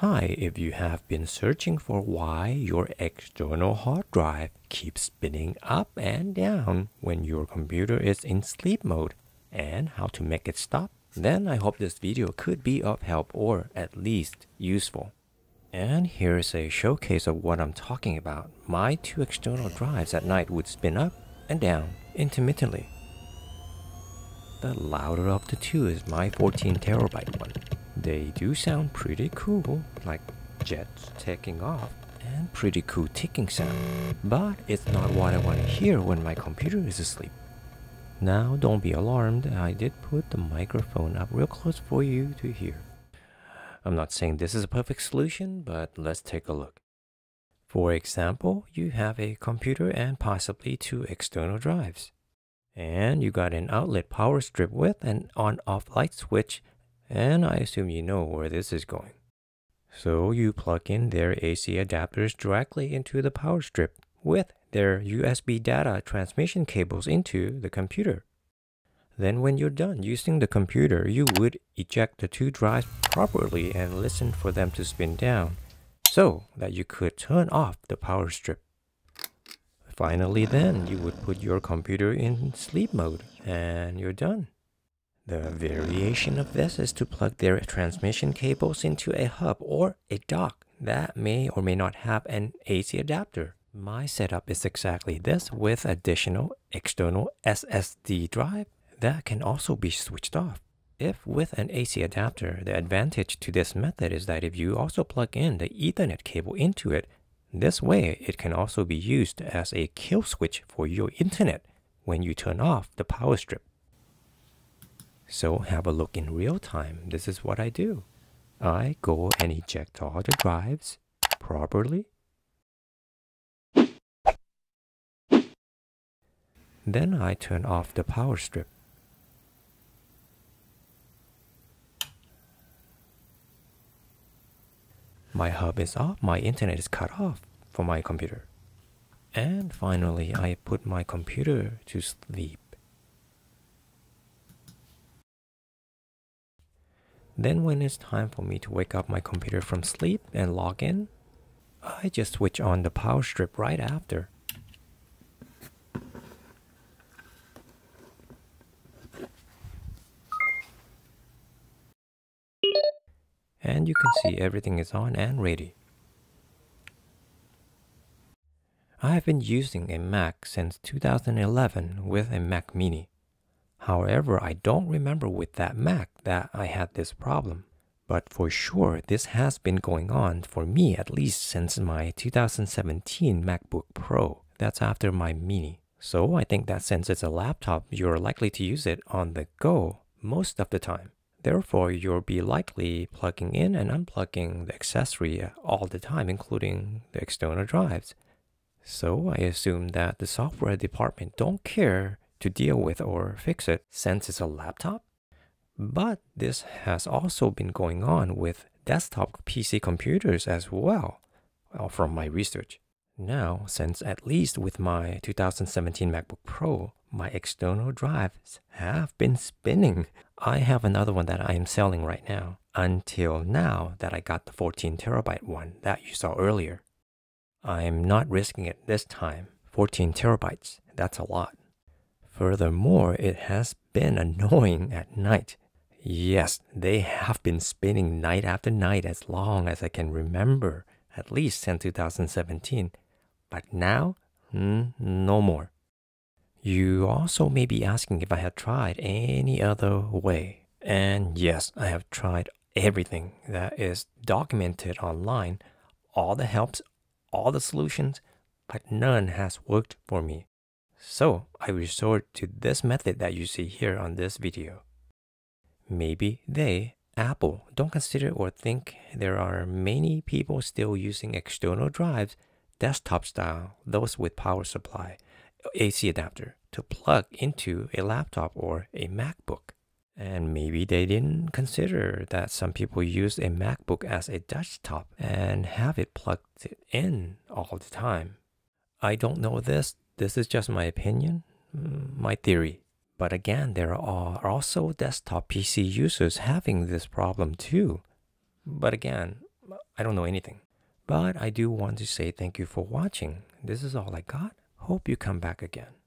Hi, if you have been searching for why your external hard drive keeps spinning up and down when your computer is in sleep mode and how to make it stop, then I hope this video could be of help or at least useful. And here's a showcase of what I'm talking about. My two external drives at night would spin up and down intermittently. The louder of the two is my 14 terabyte one. They do sound pretty cool, like jets taking off, and pretty cool ticking sound. But it's not what I want to hear when my computer is asleep. Now don't be alarmed, I did put the microphone up real close for you to hear. I'm not saying this is a perfect solution, but let's take a look. For example, you have a computer and possibly two external drives. And you got an outlet power strip with an on-off light switch and I assume you know where this is going. So you plug in their AC adapters directly into the power strip with their USB data transmission cables into the computer. Then when you're done using the computer, you would eject the two drives properly and listen for them to spin down so that you could turn off the power strip. Finally then, you would put your computer in sleep mode and you're done. The variation of this is to plug their transmission cables into a hub or a dock that may or may not have an AC adapter. My setup is exactly this with additional external SSD drive that can also be switched off. If with an AC adapter, the advantage to this method is that if you also plug in the Ethernet cable into it, this way it can also be used as a kill switch for your internet when you turn off the power strip. So have a look in real time. This is what I do. I go and eject all the drives properly. Then I turn off the power strip. My hub is off, my internet is cut off for my computer. And finally, I put my computer to sleep. Then when it's time for me to wake up my computer from sleep and log in, I just switch on the power strip right after. And you can see everything is on and ready. I have been using a Mac since 2011 with a Mac Mini. However, I don't remember with that Mac that I had this problem. But for sure, this has been going on for me at least since my 2017 MacBook Pro. That's after my Mini. So I think that since it's a laptop, you're likely to use it on the go most of the time. Therefore, you'll be likely plugging in and unplugging the accessory all the time, including the external drives. So I assume that the software department don't care to deal with or fix it since it's a laptop. But this has also been going on with desktop PC computers as well, well from my research. Now, since at least with my 2017 MacBook Pro, my external drives have been spinning. I have another one that I am selling right now until now that I got the 14 terabyte one that you saw earlier. I'm not risking it this time. 14 terabytes, that's a lot. Furthermore, it has been annoying at night. Yes, they have been spinning night after night as long as I can remember, at least since 2017. But now, mm, no more. You also may be asking if I have tried any other way. And yes, I have tried everything that is documented online, all the helps, all the solutions, but none has worked for me. So I resort to this method that you see here on this video. Maybe they, Apple, don't consider or think there are many people still using external drives, desktop style, those with power supply, AC adapter, to plug into a laptop or a MacBook. And maybe they didn't consider that some people use a MacBook as a desktop and have it plugged in all the time. I don't know this this is just my opinion, mm, my theory. But again, there are also desktop PC users having this problem too. But again, I don't know anything. But I do want to say thank you for watching. This is all I got. Hope you come back again.